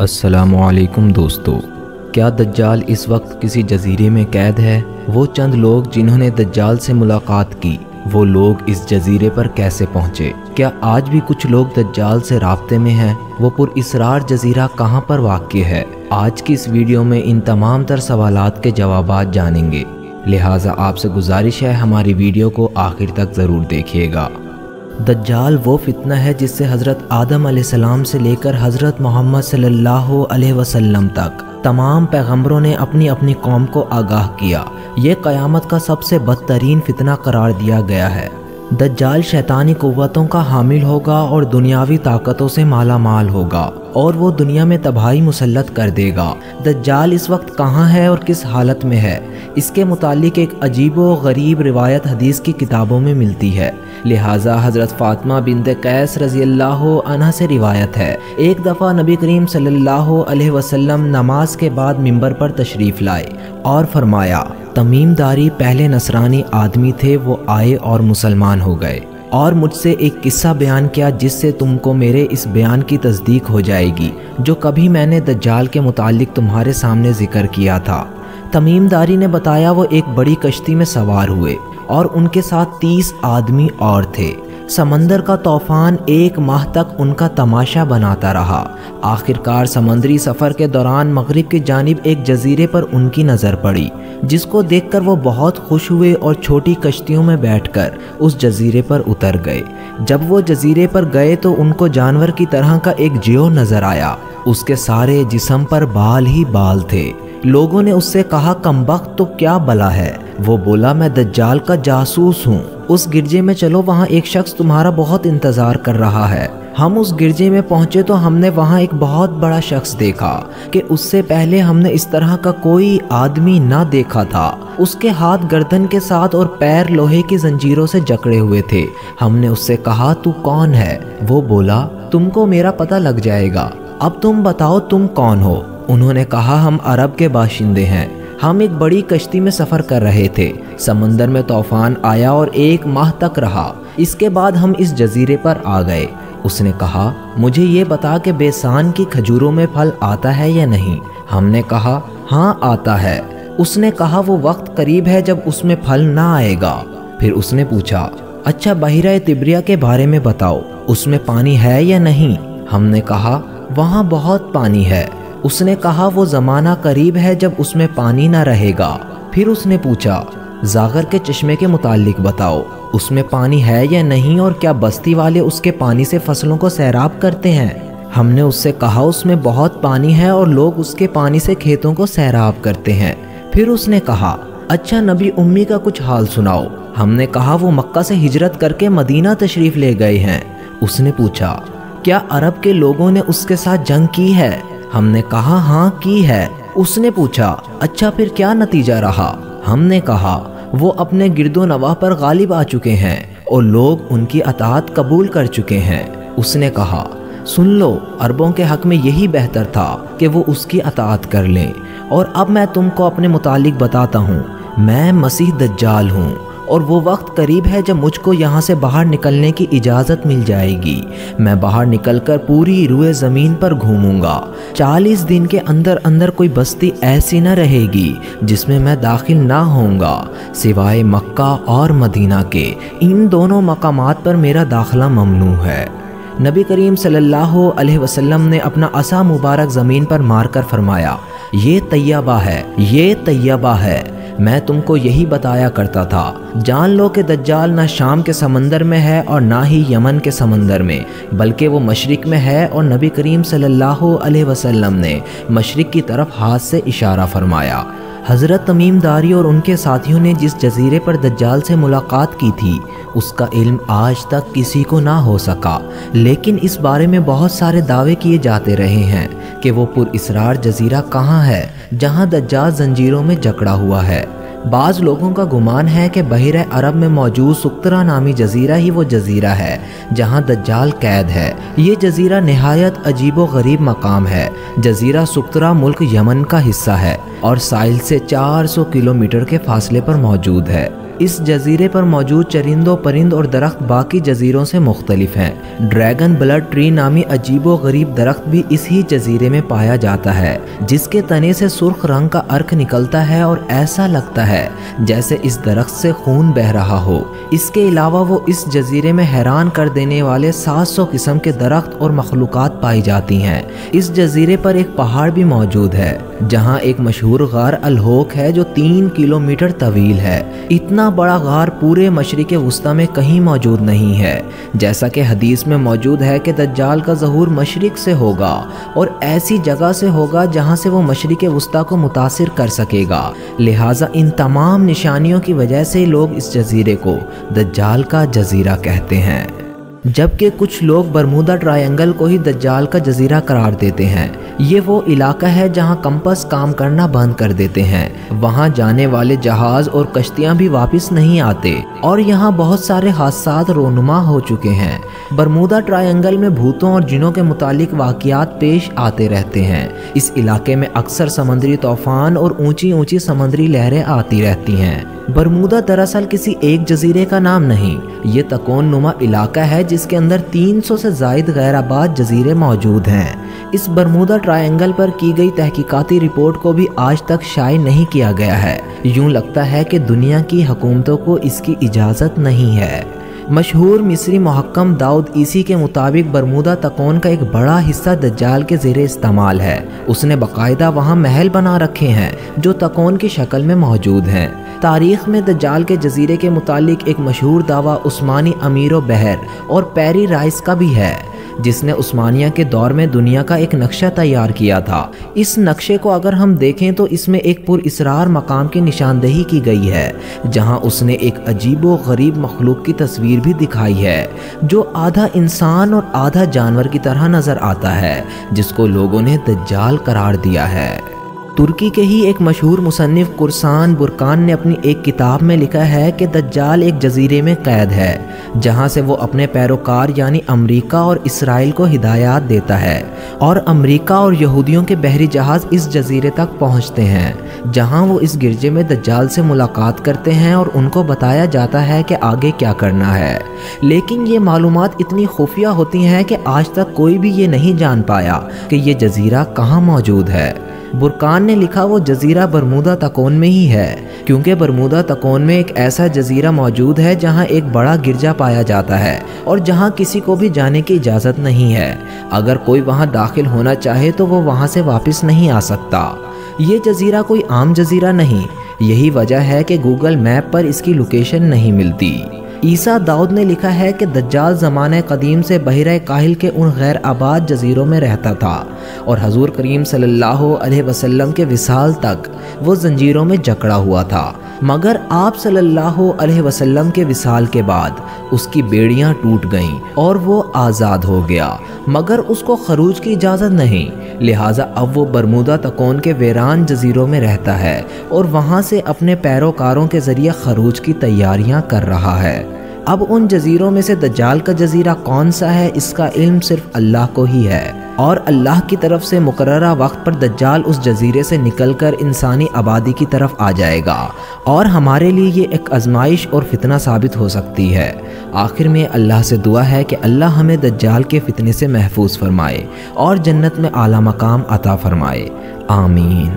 असलकुम दोस्तों, क्या दज्जाल इस वक्त किसी जजीरे में कैद है? वो चंद लोग जिन्होंने दज्जाल से मुलाकात की, वो लोग इस जजीरे पर कैसे पहुँचे? क्या आज भी कुछ लोग दज्जाल से रबते में हैं? वो पुर इसरार जजीरा कहाँ पर वाक़ है? आज की इस वीडियो में इन तमाम तर सवाल के जवाब जानेंगे। लिहाजा आपसे गुजारिश है हमारी वीडियो को आखिर तक ज़रूर देखिएगा। दज्जाल वो फितना है जिससे हज़रत आदम सलाम से लेकर हज़रत मोहम्मद सल्लल्लाहु वसल्लम तक तमाम पैगम्बरों ने अपनी अपनी कौम को आगाह किया। ये क़यामत का सबसे बदतरीन फितना करार दिया गया है। दज्जाल शैतानी क़वतों का हामिल होगा और दुनियावी ताकतों से माला माल होगा। और वो दुनिया में तबाही मुसलत कर देगा। दज्जाल इस वक्त कहाँ है और किस हालत में है? इसके मुतालिक एक अजीब व गरीब रिवायत हदीस की किताबों में मिलती है। लिहाजा हज़रत फ़ातिमा बिनत कैस रज़ी अल्लाह से रिवायत है। एक दफ़ा नबी करीम सल्लल्लाहु नमाज़ के बाद मिंबर पर तशरीफ़ लाए और फरमाया, तमीमदारी पहले नसरानी आदमी थे, वो आए और मुसलमान हो गए। और मुझसे एक किस्सा बयान किया जिससे तुमको मेरे इस बयान की तस्दीक हो जाएगी, जो कभी मैंने दज्जाल के मुतालिक तुम्हारे सामने ज़िक्र किया था। तमीमदारी ने बताया वो एक बड़ी कश्ती में सवार हुए और उनके साथ तीस आदमी और थे। समंदर का तूफ़ान एक माह तक उनका तमाशा बनाता रहा। आखिरकार समंदरी सफ़र के दौरान मगरिब की जानब एक जजीरे पर उनकी नज़र पड़ी, जिसको देखकर वो बहुत खुश हुए और छोटी कश्तियों में बैठकर उस जजीरे पर उतर गए। जब वो जजीरे पर गए तो उनको जानवर की तरह का एक जियो नज़र आया। उसके सारे जिसम पर बाल ही बाल थे। लोगों ने उससे कहा कम तो क्या बला है? वो बोला, मैं दज्जाल का जासूस हूँ। उस गिरजे में चलो, वहाँ एक शख्स तुम्हारा बहुत इंतज़ार कर रहा है। हम उस गिरजे में पहुँचे तो हमने वहाँ एक बहुत बड़ा शख्स देखा कि उससे पहले हमने इस तरह का कोई आदमी ना देखा था। उसके हाथ गर्दन के साथ और पैर लोहे की जंजीरों से जकड़े हुए थे। हमने उससे कहा, तू कौन है? वो बोला, तुमको मेरा पता लग जाएगा। अब तुम बताओ, तुम कौन हो? उन्होंने कहा, हम अरब के बाशिंदे हैं। हम एक बड़ी कश्ती में सफ़र कर रहे थे। समंदर में तूफ़ान आया और एक माह तक रहा। इसके बाद हम इस जजीरे पर आ गए। उसने कहा, मुझे ये बता कि बेसान की खजूरों में फल आता है या नहीं? हमने कहा हाँ आता है। उसने कहा, वो वक्त करीब है जब उसमें फल ना आएगा। फिर उसने पूछा अच्छा बहिरा तिब्रिया के बारे में बताओ। उसमें पानी है या नहीं? हमने कहा, वहाँ बहुत पानी है। उसने कहा, वो ज़माना करीब है जब उसमें पानी ना रहेगा। फिर उसने पूछा, जागर के चश्मे के मुतालिक बताओ, उसमें पानी है या नहीं और क्या बस्ती वाले उसके पानी से फ़सलों को सैराब करते हैं? हमने उससे कहा, उसमें बहुत पानी है और लोग उसके पानी से खेतों को सैराब करते हैं। फिर उसने कहा अच्छा नबी उम्मी का कुछ हाल सुनाओ। हमने कहा, वो मक्का से हिजरत करके मदीना तशरीफ़ ले गए हैं। उसने पूछा, क्या अरब के लोगों ने उसके साथ जंग की है? हमने कहा हाँ की है? उसने पूछा अच्छा फिर क्या नतीजा रहा? हमने कहा, वो अपने गिरदो नवाह पर गालिब आ चुके हैं और लोग उनकी अतात कबूल कर चुके हैं। उसने कहा, सुन लो, अरबों के हक में यही बेहतर था कि वो उसकी अतात कर लें। और अब मैं तुमको अपने मुतालिक बताता हूँ। मैं मसीह दज्जाल हूँ। और वो वक्त करीब है जब मुझको यहाँ से बाहर निकलने की इजाज़त मिल जाएगी। मैं बाहर निकलकर पूरी रुए ज़मीन पर घूमूँगा। चालीस दिन के अंदर अंदर कोई बस्ती ऐसी न रहेगी, जिसमें मैं दाखिल ना होऊँगा, सिवाय मक्का और मदीना के। इन दोनों मकामात पर मेरा दाखला ममनू है। नबी करीम सल्लल्लाहु अलैहि वसल्लम ने अपना असा मुबारक ज़मीन पर मारकर फरमाया, ये तैयबा है, ये तैयबा है। मैं तुमको यही बताया करता था। जान लो कि दज्जाल ना शाम के समंदर में है और ना ही यमन के समंदर में, बल्कि वो मशरक़ में है और नबी करीम सल्लल्लाहु अलैहि वसल्लम ने मशरक़ की तरफ़ हाथ से इशारा फरमाया। हज़रत तमीमदारी और उनके साथियों ने जिस जजीरे पर दज्जाल से मुलाकात की थी, उसका इल्म आज तक किसी को ना हो सका। लेकिन इस बारे में बहुत सारे दावे किए जाते रहे हैं कि वो पुर इसरार जजीरा कहाँ है। जहाँ दज्जाल जंजीरों में जकड़ा हुआ है। बाज़ लोगों का गुमान है कि बहिर अरब में मौजूद सुक्तरा नामी जजीरा ही वो जजीरा है, जहाँ दज्जाल कैद है। ये जजीरा नहायत अजीब व गरीब मकाम है। जजीरा सुक्तरा मुल्क यमन का हिस्सा है और साइल से 400 किलोमीटर के फासले पर मौजूद है। इस जजीरे पर मौजूद चरिंदों परिंद और दरख्त बाकी जजीरों से मुख्तलिफ़ हैं। ड्रैगन ब्लड ट्री नामी अजीबो गरीब दरख्त भी इसी जजीरे में पाया जाता है, जिसके तने से सुर्ख रंग का अर्क निकलता है और ऐसा लगता है जैसे इस दरख्त से खून बह रहा हो। इसके अलावा वो इस जजीरे में हैरान कर देने वाले 700 किस्म के दरख्त और मखलूक़ात पाई जाती हैं। इस जजीरे पर एक पहाड़ भी मौजूद है, जहाँ एक मशहूर गार अलहोक है जो तीन किलोमीटर तवील है। इतना बड़ा गार पूरे मशरक वस्ती में कहीं मौजूद नहीं है। जैसा कि हदीस में मौजूद है कि दज्जाल का जहूर मशरक से होगा और ऐसी जगह से होगा जहाँ से वो मशरक वस्ती को मुतासर कर सकेगा। लिहाजा इन तमाम निशानियों की वजह से लोग इस जजीरे को दज्जाल का जजीरा कहते हैं। जबकि कुछ लोग बरमूदा ट्रायंगल को ही दज्जाल का जजीरा करार देते हैं। ये वो इलाका है जहाँ कंपस काम करना बंद कर देते हैं। वहाँ जाने वाले जहाज़ और कश्तियाँ भी वापस नहीं आते और यहाँ बहुत सारे हादसा रोनुमा हो चुके हैं। बरमूदा ट्रायंगल में भूतों और जिनों के मुतालिक वाक़ात पेश आते रहते हैं। इस इलाके में अक्सर समंदरी तूफ़ान और ऊँची ऊँची समंदरी लहरें आती रहती हैं। बरमूदा दरअसल किसी एक जजीरे का नाम नहीं। ये तकोन नुमा इलाका है जिसके अंदर 300 से जायद गैराबाद जजीरे मौजूद हैं। इस बरमूदा ट्रायंगल पर की गई तहकीकाती रिपोर्ट को भी आज तक शाये नहीं किया गया है। यूँ लगता है कि दुनिया की हुकूमतों को इसकी इजाज़त नहीं है। मशहूर मिस्री महकम दाऊद ईसी के मुताबिक बरमूदा तकोन का एक बड़ा हिस्सा दज्जाल के जेर इस्तेमाल है। उसने बाकायदा वहाँ महल बना रखे हैं, जो तकोन की शक्ल में मौजूद हैं। तारीख में दज्जाल के जजीरे के मुतालिक एक मशहूर दावा उस्मानी अमीर बहर और पैरी राइस का भी है, जिसने उस्मानिया के दौर में दुनिया का एक नक्शा तैयार किया था। इस नक्शे को अगर हम देखें तो इसमें एक पुरस्रार मकाम की निशानदेही की गई है, जहाँ उसने एक अजीब व गरीब मखलूक की तस्वीर भी दिखाई है, जो आधा इंसान और आधा जानवर की तरह नज़र आता है, जिसको लोगों ने दज्जाल करार दिया है। तुर्की के ही एक मशहूर मुसनफ़ कुरसान बुरकान ने अपनी एक किताब में लिखा है कि दज्जाल एक जजीरे में कैद है। जहाँ से वो अपने पैरोकार यानी अमेरिका और इसराइल को हिदायत देता है और अमेरिका और यहूदियों के बहरी जहाज़ इस जजीरे तक पहुँचते हैं, जहाँ वो इस गिरजे में दज्जाल से मुलाकात करते हैं और उनको बताया जाता है कि आगे क्या करना है। लेकिन ये मालूम इतनी खुफिया होती हैं कि आज तक कोई भी ये नहीं जान पाया कि ये जजीरा कहाँ मौजूद है। बुरकान ने लिखा, वो जजीरा बरमूदा तकोन में ही है, क्योंकि बरमूदा तकोन में एक ऐसा जजीरा मौजूद है जहाँ एक बड़ा गिरजा पाया जाता है और जहाँ किसी को भी जाने की इजाज़त नहीं है। अगर कोई वहाँ दाखिल होना चाहे तो वो वहाँ से वापस नहीं आ सकता। ये जजीरा कोई आम जजीरा नहीं। यही वजह है कि गूगल मैप पर इसकी लोकेशन नहीं मिलती। ईसा दाऊद ने लिखा है कि दज्जाल ज़माने कदीम से बहर काहिल के उन गैर आबाद जजीरों में रहता था और हजूर करीम सल्लल्लाहु अलैहि वसल्लम के विसाल तक वो जंजीरों में जकड़ा हुआ था। मगर आप सल्लल्लाहु अलैहि वसल्लम के विसाल के बाद उसकी बेड़ियाँ टूट गईं और वो आज़ाद हो गया। मगर उसको खरूज की इजाज़त नहीं, लिहाजा अब वो बरमूदा तकोन के वेरान जजीरों में रहता है और वहाँ से अपने पैरोकारों के ज़रिए खरूज की तैयारियाँ कर रहा है। अब उन जजीरों में से दज्जाल का जजीरा कौन सा है? इसका इल्म सिर्फ़ अल्लाह को ही है। और अल्लाह की तरफ़ से मुकर्रा वक्त पर दज्जाल उस जजीरे से निकलकर इंसानी आबादी की तरफ़ आ जाएगा। और हमारे लिए ये एक आजमाइश और फितना साबित हो सकती है। आखिर में अल्लाह से दुआ है कि अल्लाह हमें दज्जाल के फितने से महफूज फरमाए और जन्नत में आला मकाम अता फरमाए। आमीन।